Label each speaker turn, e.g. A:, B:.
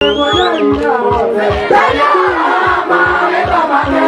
A: Bella, Bella, Bella, Bella,